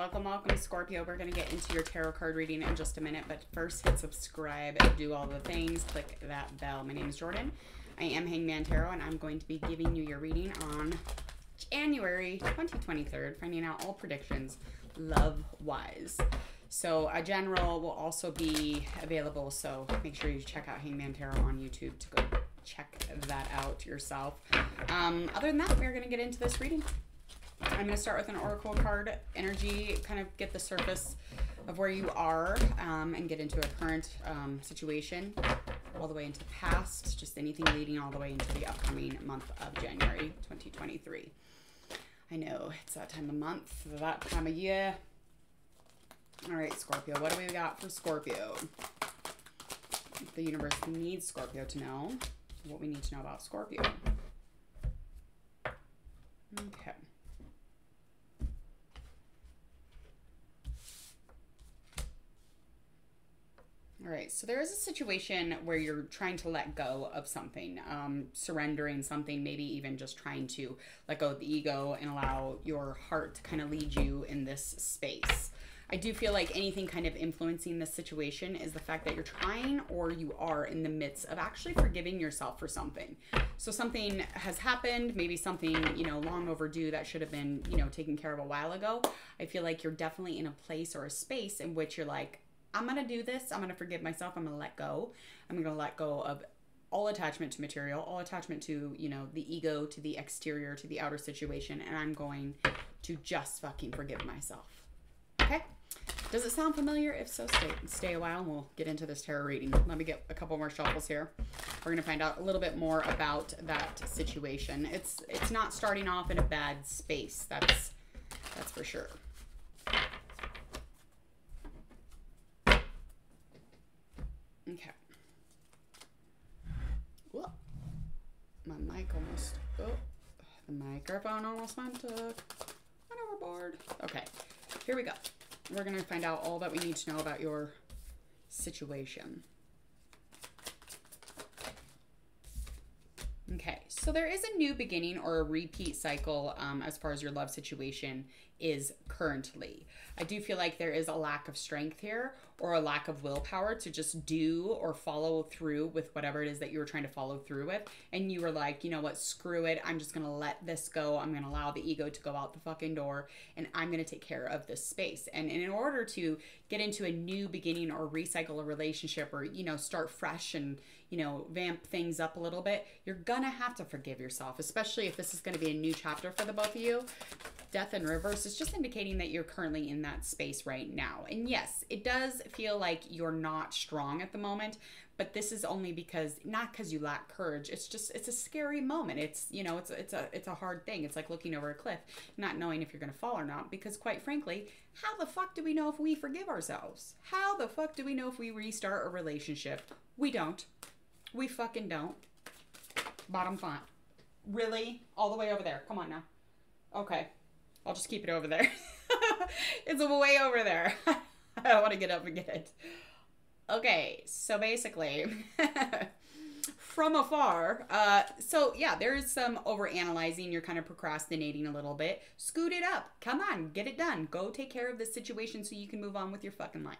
Welcome, welcome, Scorpio. We're going to get into your tarot card reading in just a minute, but first hit subscribe, do all the things, click that bell. My name is Jordan. I am Hanged Man Tarot, and I'm going to be giving you your reading on January 2023, finding out all predictions love wise. So a general will also be available, so make sure you check out Hanged Man Tarot on YouTube to go check that out yourself. Um, other than that, we're going to get into this reading. I'm going to start with an oracle card energy, kind of get the surface of where you are um, and get into a current um, situation all the way into the past, just anything leading all the way into the upcoming month of January 2023. I know it's that time of month, that time of year. All right, Scorpio, what do we got for Scorpio? The universe needs Scorpio to know what we need to know about Scorpio. Okay. All right, so there is a situation where you're trying to let go of something, um, surrendering something, maybe even just trying to let go of the ego and allow your heart to kind of lead you in this space. I do feel like anything kind of influencing this situation is the fact that you're trying or you are in the midst of actually forgiving yourself for something. So something has happened, maybe something, you know, long overdue that should have been, you know, taken care of a while ago. I feel like you're definitely in a place or a space in which you're like, I'm going to do this. I'm going to forgive myself. I'm going to let go. I'm going to let go of all attachment to material, all attachment to, you know, the ego, to the exterior, to the outer situation. And I'm going to just fucking forgive myself. Okay? Does it sound familiar? If so, stay, stay a while and we'll get into this tarot reading. Let me get a couple more shuffles here. We're going to find out a little bit more about that situation. It's it's not starting off in a bad space. That's that's for sure. Okay. Whoa. My mic almost, oh, the microphone almost went to, went overboard. Okay, here we go. We're to find out all that we need to know about your situation. Okay, so there is a new beginning or a repeat cycle um, as far as your love situation is currently. I do feel like there is a lack of strength here or a lack of willpower to just do or follow through with whatever it is that you were trying to follow through with. And you were like, you know what, screw it. I'm just going to let this go. I'm going to allow the ego to go out the fucking door and I'm going to take care of this space. And, in order to get into a new beginning or recycle a relationship or, you know, start fresh and, you know, vamp things up a little bit, you're going to have to forgive yourself, especially if this is going to be a new chapter for the both of you. Death in reverse is just indicating that you're currently in that space right now. And yes, it does feel like you're not strong at the moment, but this is only because not because you lack courage. It's just it's a scary moment. It's you know it's it's a it's a hard thing. It's like looking over a cliff, not knowing if you're gonna fall or not. Because quite frankly, how the fuck do we know if we forgive ourselves? How the fuck do we know if we restart a relationship? We don't. We fucking don't. Bottom font. Really? All the way over there. Come on now. Okay. I'll just keep it over there. it's way over there. I don't want to get up and get it. Okay, so basically, from afar, uh, so yeah, there is some over analyzing. You're kind of procrastinating a little bit. Scoot it up. Come on, get it done. Go take care of this situation so you can move on with your fucking life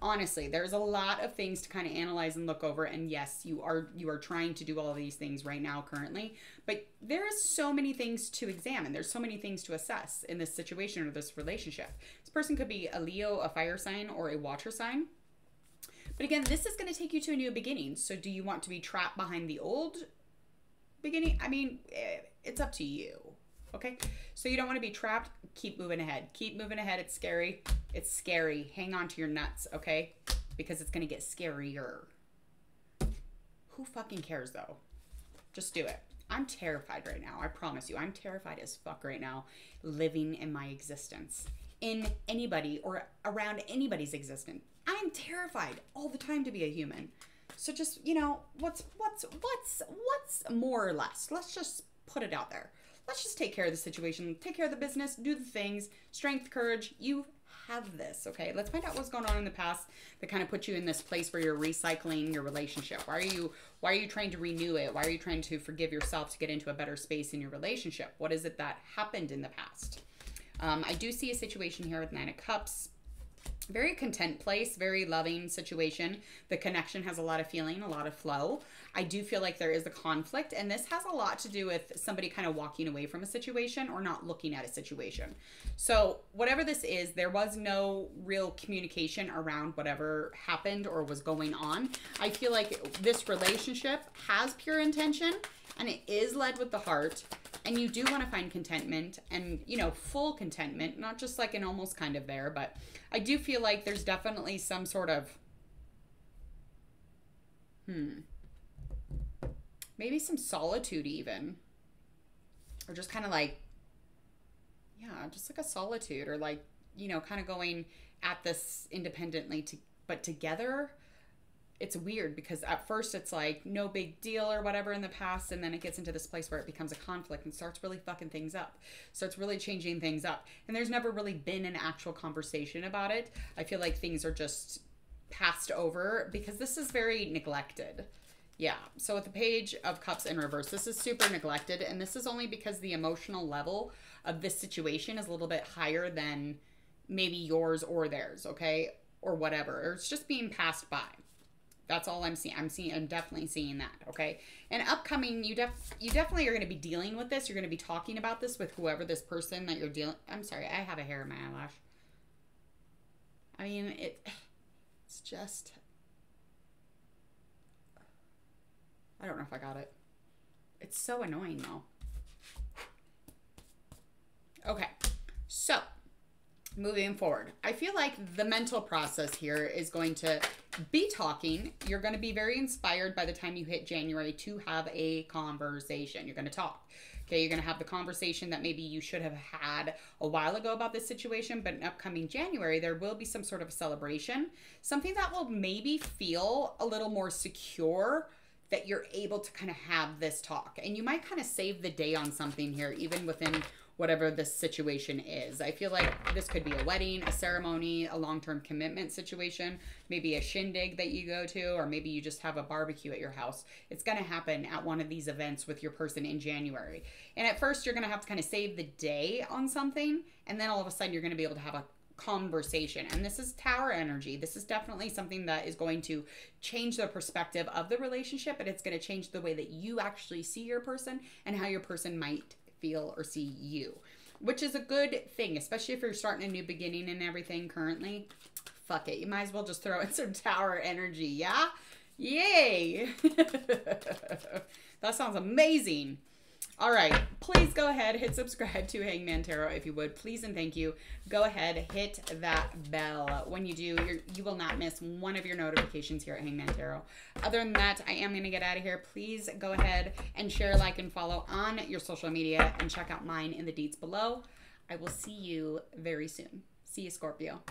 honestly there's a lot of things to kind of analyze and look over and yes you are you are trying to do all these things right now currently but there is so many things to examine there's so many things to assess in this situation or this relationship. This person could be a leo a fire sign or a water sign. But again this is going to take you to a new beginning so do you want to be trapped behind the old beginning? I mean eh, it's up to you Okay. So you don't want to be trapped. Keep moving ahead. Keep moving ahead. It's scary. It's scary. Hang on to your nuts, okay? Because it's going to get scarier. Who fucking cares though? Just do it. I'm terrified right now. I promise you. I'm terrified as fuck right now living in my existence. In anybody or around anybody's existence. I'm terrified all the time to be a human. So just, you know, what's what's what's what's more or less? Let's just put it out there let's just take care of the situation, take care of the business, do the things, strength, courage. You have this, okay? Let's find out what's going on in the past that kind of put you in this place where you're recycling your relationship. Why are you why are you trying to renew it? Why are you trying to forgive yourself to get into a better space in your relationship? What is it that happened in the past? Um, I do see a situation here with Nine of Cups very content place, very loving situation. The connection has a lot of feeling, a lot of flow. I do feel like there is a conflict, and this has a lot to do with somebody kind of walking away from a situation or not looking at a situation. So, whatever this is, there was no real communication around whatever happened or was going on. I feel like this relationship has pure intention and it is led with the heart and you do want to find contentment and you know full contentment not just like an almost kind of there but i do feel like there's definitely some sort of hmm maybe some solitude even. Or just kind of like yeah just like a solitude or like you know kind of going at this independently to but together it's weird because at first it's like no big deal or whatever in the past and then it gets into this place where it becomes a conflict and starts really fucking things up. Starts really changing things up. And there's never really been an actual conversation about it. I feel like things are just passed over because this is very neglected. Yeah. So with the page of cups in reverse this is super neglected and this is only because the emotional level of this situation is a little bit higher than maybe yours or theirs okay? Or whatever. Or it's just being passed by that's all I'm seeing. I'm seeing. I'm definitely seeing that. Okay. And upcoming, you def you definitely are going to be dealing with this. You're going to be talking about this with whoever this person that you're dealing. I'm sorry. I have a hair in my eyelash. I mean, it. It's just. I don't know if I got it. It's so annoying though. Okay. So moving forward. I feel like the mental process here is going to be talking. You're going to be very inspired by the time you hit January to have a conversation. You're going to talk. Okay, you're going to have the conversation that maybe you should have had a while ago about this situation, but in upcoming January, there will be some sort of celebration, something that will maybe feel a little more secure that you're able to kind of have this talk. And you might kind of save the day on something here, even within whatever this situation is. I feel like this could be a wedding, a ceremony, a long term commitment situation, maybe a shindig that you go to, or maybe you just have a barbecue at your house. It's going to happen at one of these events with your person in January. And at first, you're going to have to kind of save the day on something, and then all of a sudden, you're going to be able to have a conversation. And this is tower energy. This is definitely something that is going to change the perspective of the relationship, and it's going to change the way that you actually see your person and how your person might feel or see you, which is a good thing, especially if you're starting a new beginning and everything currently. Fuck it. You might as well just throw in some tower energy, yeah? Yay! that sounds amazing. All right, please go ahead, hit subscribe to Hanged Man Tarot if you would. Please and thank you. Go ahead, hit that bell. When you do, you will not miss one of your notifications here at Hanged Man Tarot. Other than that, I am going to get out of here. Please go ahead and share, like, and follow on your social media and check out mine in the deets below. I will see you very soon. See you, Scorpio.